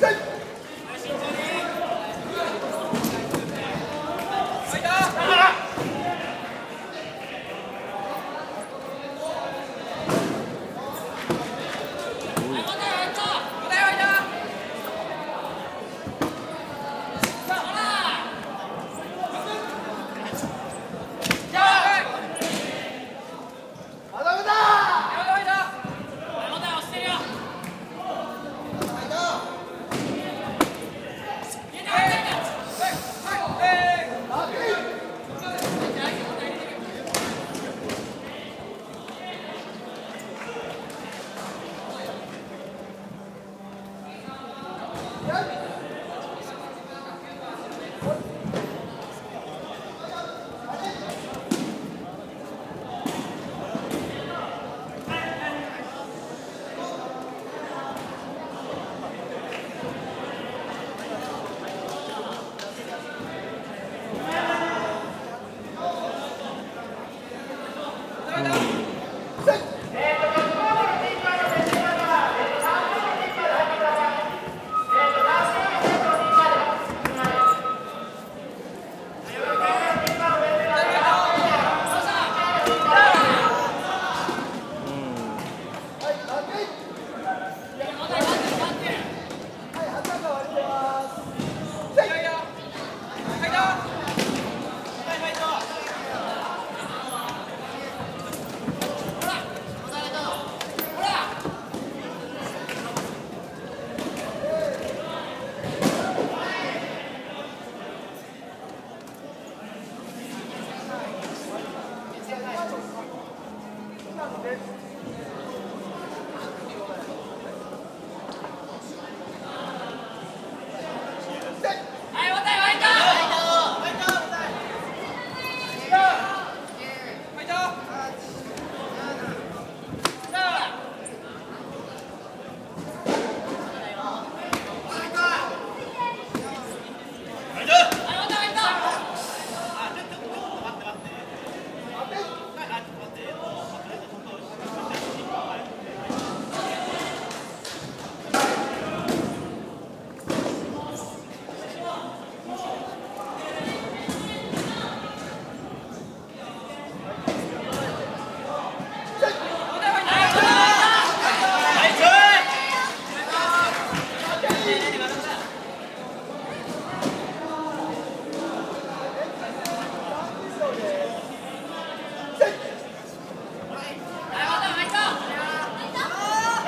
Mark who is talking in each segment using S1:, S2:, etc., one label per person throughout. S1: せい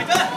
S2: 行く